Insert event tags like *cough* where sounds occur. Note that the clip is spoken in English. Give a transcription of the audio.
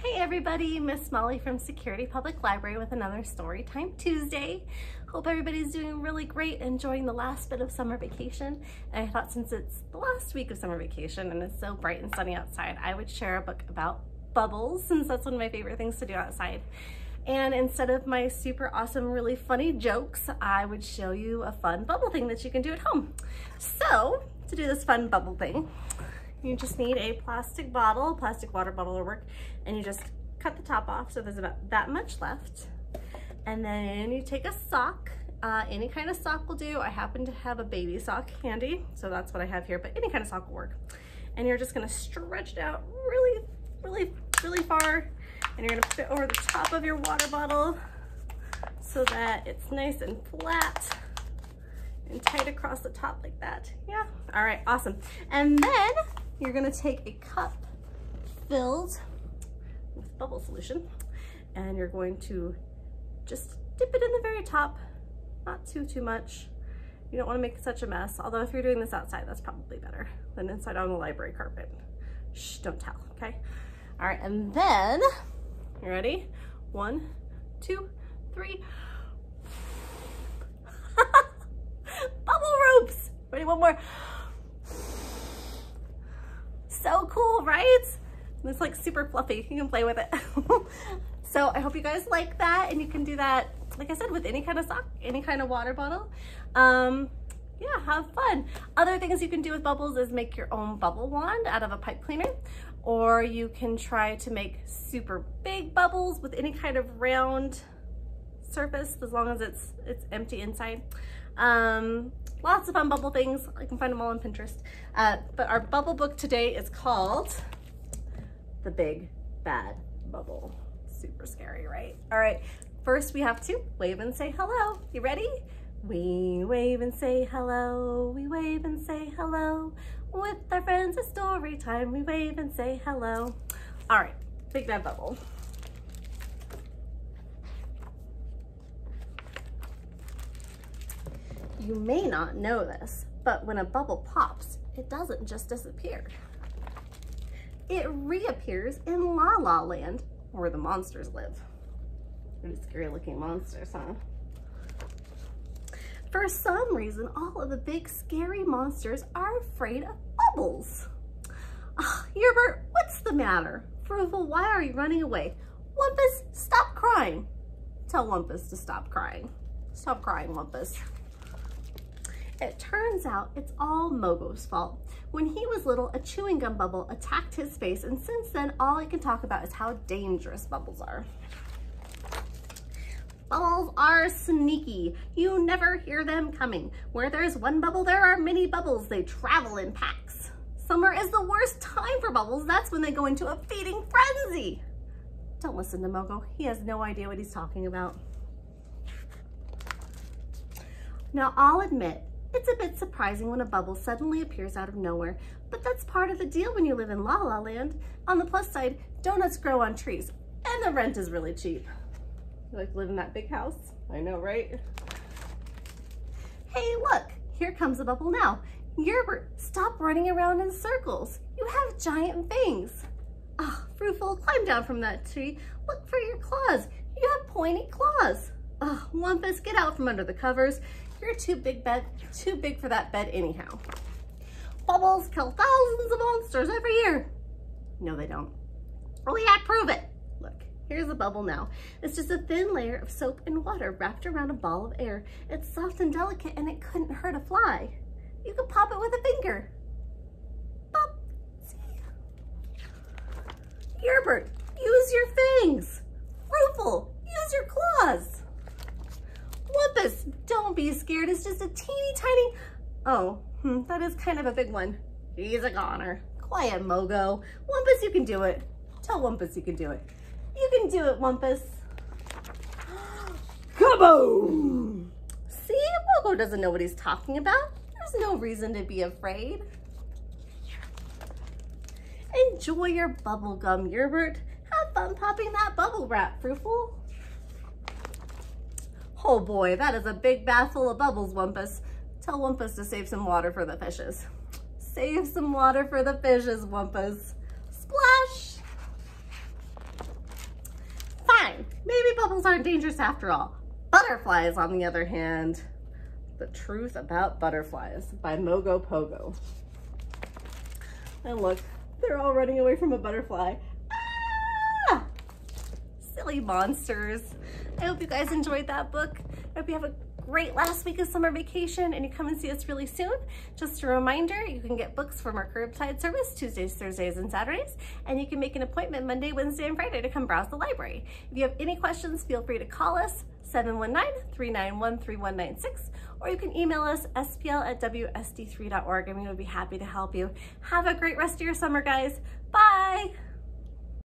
Hey everybody, Miss Molly from Security Public Library with another Storytime Tuesday. Hope everybody's doing really great, enjoying the last bit of summer vacation. And I thought since it's the last week of summer vacation and it's so bright and sunny outside, I would share a book about bubbles since that's one of my favorite things to do outside. And instead of my super awesome, really funny jokes, I would show you a fun bubble thing that you can do at home. So to do this fun bubble thing, you just need a plastic bottle, plastic water bottle will work, and you just cut the top off so there's about that much left. And then you take a sock, uh, any kind of sock will do. I happen to have a baby sock handy, so that's what I have here, but any kind of sock will work. And you're just gonna stretch it out really, really, really far, and you're gonna fit over the top of your water bottle so that it's nice and flat and tight across the top like that. Yeah, all right, awesome. And then you're gonna take a cup filled with bubble solution and you're going to just dip it in the very top, not too, too much. You don't wanna make such a mess, although if you're doing this outside, that's probably better than inside on the library carpet. Shh, don't tell, okay? All right, and then, you ready? One, two, three. *laughs* Bubble ropes. Ready, one more so cool, right? It's like super fluffy. You can play with it. *laughs* so I hope you guys like that and you can do that, like I said, with any kind of sock, any kind of water bottle. Um, yeah, have fun. Other things you can do with bubbles is make your own bubble wand out of a pipe cleaner, or you can try to make super big bubbles with any kind of round surface as long as it's it's empty inside. Um, lots of fun bubble things. I can find them all on Pinterest. Uh, but our bubble book today is called The Big Bad Bubble. Super scary, right? All right, first we have to wave and say hello. You ready? We wave and say hello, we wave and say hello. With our friends at story time, we wave and say hello. All right, Big Bad Bubble. You may not know this, but when a bubble pops, it doesn't just disappear. It reappears in La La Land, where the monsters live. Pretty scary looking monsters, huh? For some reason, all of the big scary monsters are afraid of bubbles. Ah, oh, Yerbert, what's the matter? Fruval, why are you running away? Wumpus, stop crying. Tell Wumpus to stop crying. Stop crying, Wumpus. It turns out it's all Mogo's fault. When he was little, a chewing gum bubble attacked his face, and since then, all he can talk about is how dangerous bubbles are. Bubbles are sneaky. You never hear them coming. Where there's one bubble, there are many bubbles. They travel in packs. Summer is the worst time for bubbles. That's when they go into a feeding frenzy. Don't listen to Mogo. He has no idea what he's talking about. Now, I'll admit, it's a bit surprising when a bubble suddenly appears out of nowhere, but that's part of the deal when you live in La La Land. On the plus side, donuts grow on trees, and the rent is really cheap. You like live in that big house? I know, right? Hey, look, here comes a bubble now. Yerbert, stop running around in circles. You have giant fangs. Ah, oh, Fruitful, climb down from that tree. Look for your claws. You have pointy claws. Oh, Wumpus, get out from under the covers. You're too big bed, too big for that bed anyhow. Bubbles kill thousands of monsters every year. No, they don't. Oh yeah, prove it. Look, here's a bubble now. It's just a thin layer of soap and water wrapped around a ball of air. It's soft and delicate and it couldn't hurt a fly. You could pop it with a finger. Pop, see? Yerbert, use your fangs. Fruitful, use your claws. Be scared. It's just a teeny tiny, oh, hmm, that is kind of a big one. He's a goner. Quiet, Mogo. Wumpus, you can do it. Tell Wumpus you can do it. You can do it, Wumpus. *gasps* Kaboom! See, Mogo doesn't know what he's talking about. There's no reason to be afraid. Enjoy your bubble gum, Yerbert. Have fun popping that bubble wrap, Fruitful. Oh boy, that is a big bath full of bubbles, Wumpus. Tell Wumpus to save some water for the fishes. Save some water for the fishes, Wumpus. Splash! Fine, maybe bubbles aren't dangerous after all. Butterflies, on the other hand, The Truth About Butterflies by Mogo Pogo. And look, they're all running away from a butterfly. Ah! Silly monsters. I hope you guys enjoyed that book. I hope you have a great last week of summer vacation and you come and see us really soon. Just a reminder, you can get books from our curbside service Tuesdays, Thursdays, and Saturdays, and you can make an appointment Monday, Wednesday, and Friday to come browse the library. If you have any questions, feel free to call us 719-391-3196, or you can email us spl at wsd3.org and we would be happy to help you. Have a great rest of your summer, guys. Bye!